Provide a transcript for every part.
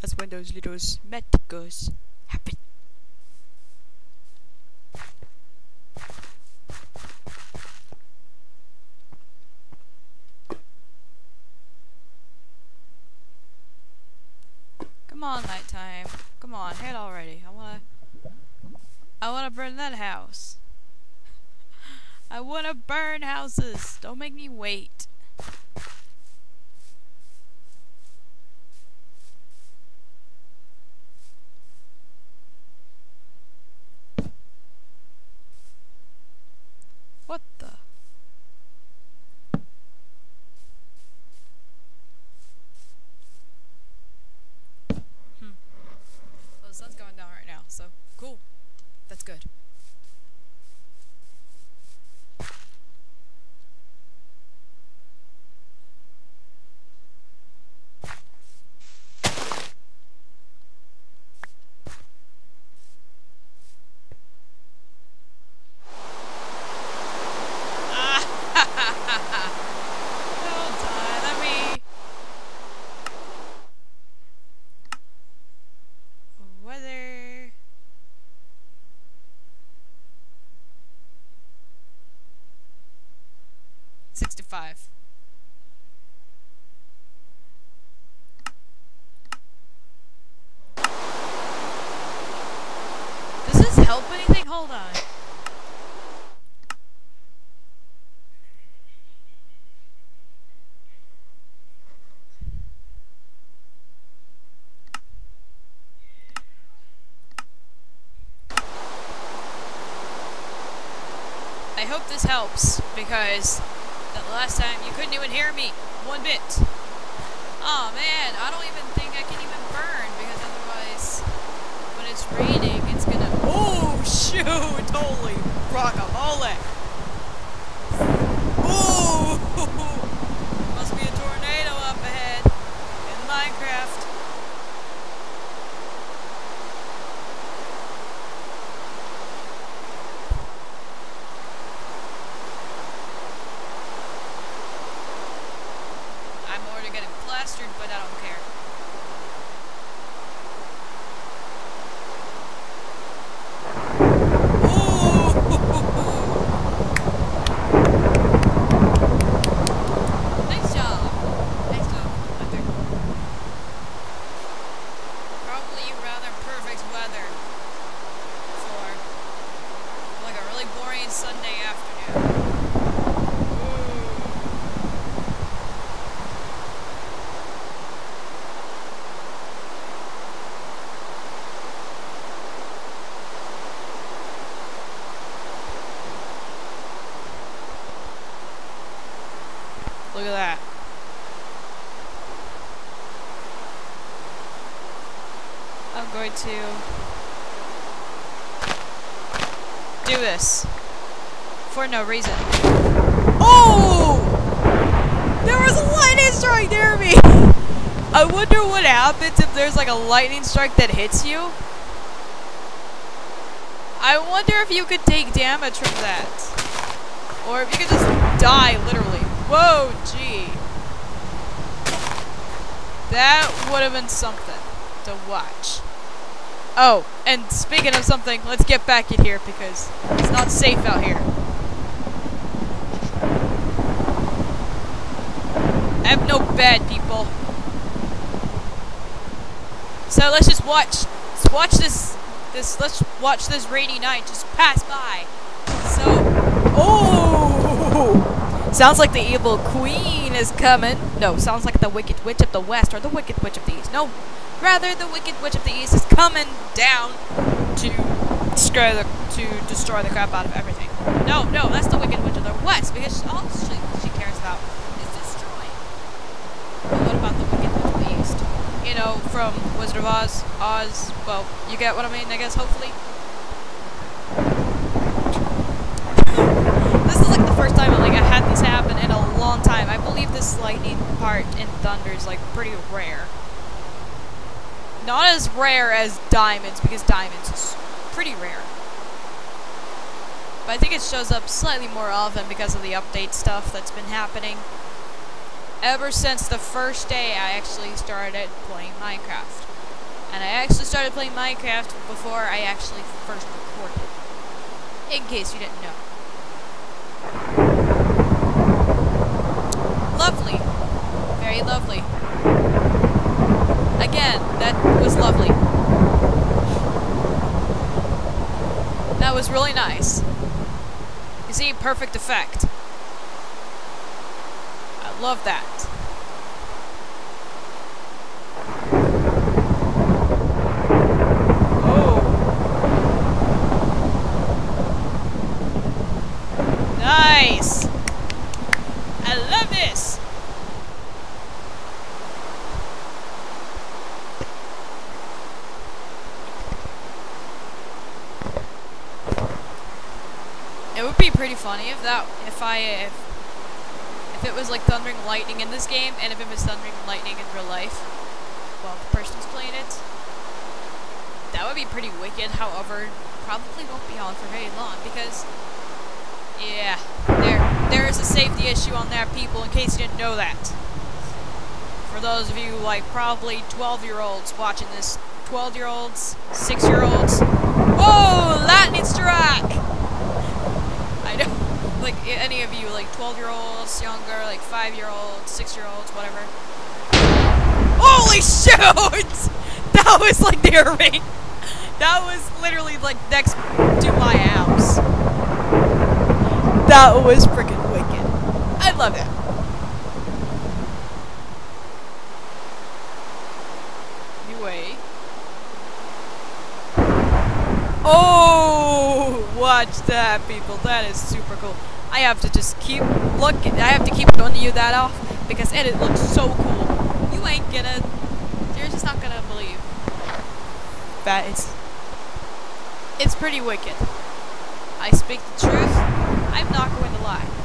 That's when those little smeticos happen. Come on, nighttime. Come on, head already. I wanna. I wanna burn that house. I wanna burn houses. Don't make me wait. What the? Hmm. Well, the sun's going down right now, so cool. That's good. Hold on, let me. Weather. Sixty-five. Does this help anything? Hold on. I hope this helps because the last time you couldn't even hear me one bit. Oh man, I don't even burn because otherwise, when it's raining, it's gonna. Oh shoot! Totally guacamole. Ooh! Must be a tornado up ahead in Minecraft. I'm already getting plastered, but I don't care. Ooh! Nice job. Nice job. Weather. Probably rather perfect weather for like a really boring Sunday afternoon. Ooh. Look at that. I'm going to do this for no reason. Oh! There was a lightning strike near me! I wonder what happens if there's like a lightning strike that hits you. I wonder if you could take damage from that. Or if you could just die, literally. Whoa, gee. That would have been something to watch. Oh, and speaking of something, let's get back in here because it's not safe out here. I have no bed, people. So let's just watch. Let's watch this. This. Let's watch this rainy night just pass by. So, oh, sounds like the evil queen is coming. No, sounds like the wicked witch of the west or the wicked witch of the east. No, rather the wicked witch of the east is coming down to destroy the to destroy the crap out of everything. No, no, that's the wicked witch of the west because all she, she cares about is destroying. But what about the wicked witch of the east? You know, from Wizard of Oz, Oz. Well, you get what I mean, I guess. Hopefully. This is like the first time like I had this happen in a long time. I believe this lightning part in Thunder is like pretty rare. Not as rare as diamonds because diamonds is pretty rare. But I think it shows up slightly more often because of the update stuff that's been happening. Ever since the first day I actually started playing Minecraft. And I actually started playing Minecraft before I actually first recorded. In case you didn't know. Lovely. Very lovely. Again, that was lovely. That was really nice. You see, perfect effect. I love that. Oh. Nice! I love this! It would be pretty funny if that, if I, if, if it was like thundering lightning in this game, and if it was thundering lightning in real life, while the person's playing it. That would be pretty wicked, however, probably won't be on for very long, because, yeah, there, there is a safety issue on that, people, in case you didn't know that. For those of you, like, probably 12-year-olds watching this, 12-year-olds, 6-year-olds, whoa, lightning strike! I know, like, any of you, like, 12-year-olds, younger, like, 5-year-olds, 6-year-olds, whatever. Holy shoot! That was, like, near me. That was literally, like, next to my house. That was freaking wicked. I love it. Anyway. Oh, watch that, people. That is super cool. I have to just keep looking. I have to keep showing you that off because it, it looks so cool. You ain't gonna. You're just not gonna believe. That is. It's pretty wicked. I speak the truth. I'm not going to lie.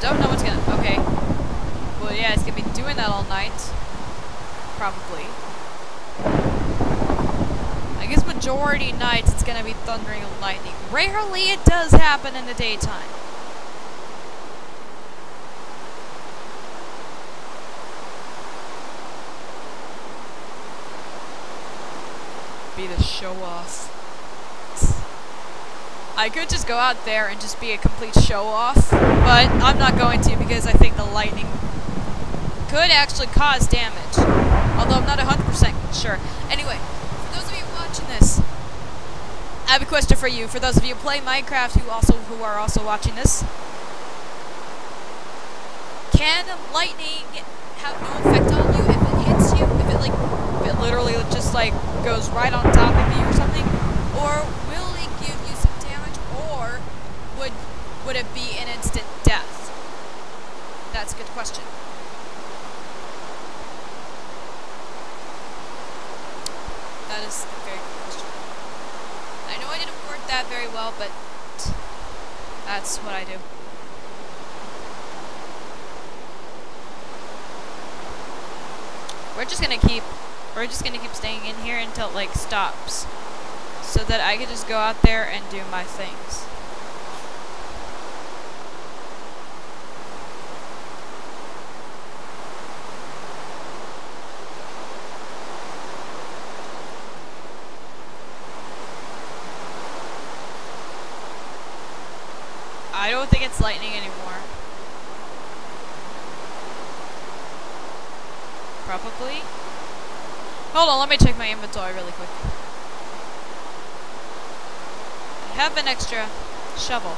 Don't know what's gonna. Okay. Well, yeah, it's gonna be doing that all night. Probably. I guess majority nights it's gonna be thundering and lightning. Rarely it does happen in the daytime. Be the show off. I could just go out there and just be a complete show off, but I'm not going to because I think the lightning could actually cause damage. Although I'm not 100% sure. Anyway, for those of you watching this, I have a question for you. For those of you who play Minecraft who also who are also watching this, can lightning have no effect on you if it hits you? If it like, if it literally just like goes right on top of you or something, or will it give you some damage, or would would it be an instant death? That's a good question. That is a very good question. I know I didn't word that very well, but that's what I do. We're just gonna keep, we're just gonna keep staying in here until it like stops, so that I can just go out there and do my things. I don't think it's lightning anymore. Probably. Hold on, let me check my inventory really quick. I have an extra shovel.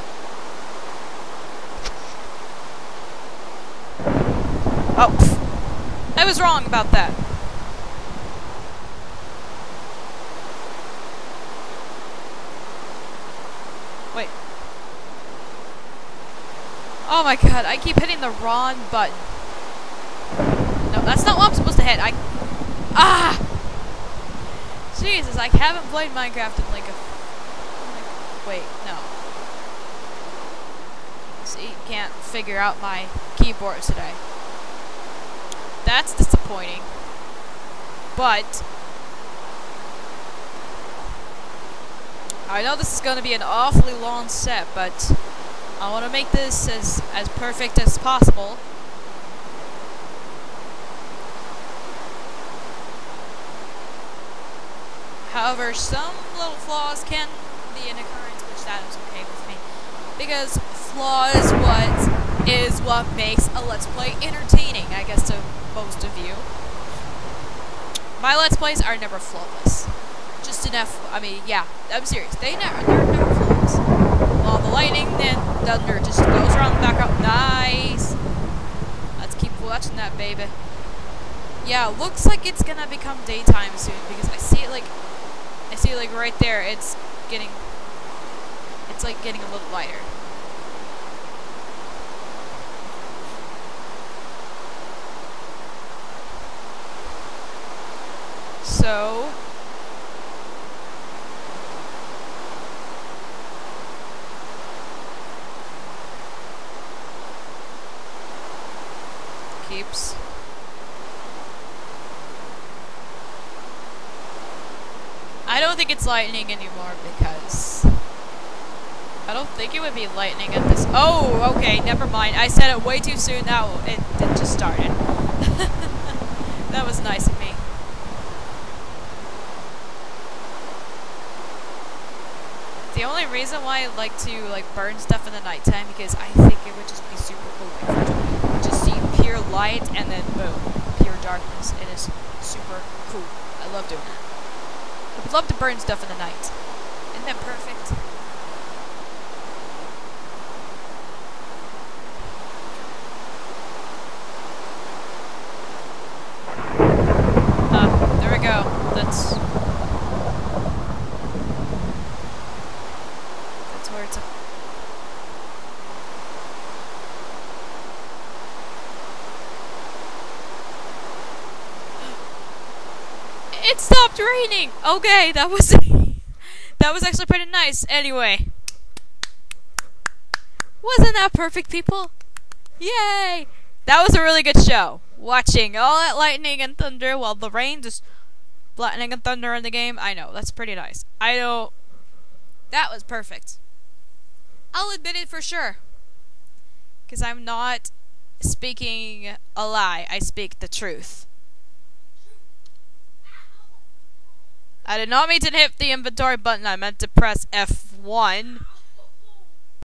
Oh. I was wrong about that. Wait. Oh my god, I keep hitting the wrong button. No, that's not what I'm supposed to hit. I... Ah! Jesus, I haven't played Minecraft in like a... Like, wait, no. See, can't figure out my keyboard today. That's disappointing. disappointing. But I know this is going to be an awfully long set, but I want to make this as as perfect as possible. However, some little flaws can be an occurrence, which that is okay with me. Because flaws what is what makes a Let's Play entertaining, I guess to most of you. My Let's Plays are never flawless. Just enough, I mean, yeah, I'm serious. They never, they're never flawless. While the lightning and thunder just goes around the background. Nice! Let's keep watching that, baby. Yeah, looks like it's gonna become daytime soon because I see it like see like right there, it's getting, it's like getting a little lighter. So, I don't think it's lightning anymore because I don't think it would be lightning at this. Oh, okay, never mind. I said it way too soon. Now it, it just started. that was nice of me. The only reason why I like to like burn stuff in the nighttime because I think it would just be super cool. Like, just see pure light and then boom, pure darkness. It is super cool. I love doing that. Would love to burn stuff in the night. Isn't that perfect? Ah, there we go. That's... That's where it's... It stopped raining! Okay, that was... that was actually pretty nice. Anyway. Wasn't that perfect, people? Yay! That was a really good show. Watching all that lightning and thunder while the rain just... Lightning and thunder in the game. I know, that's pretty nice. I know... That was perfect. I'll admit it for sure. Because I'm not speaking a lie. I speak the truth. I did not mean to hit the inventory button. I meant to press F1.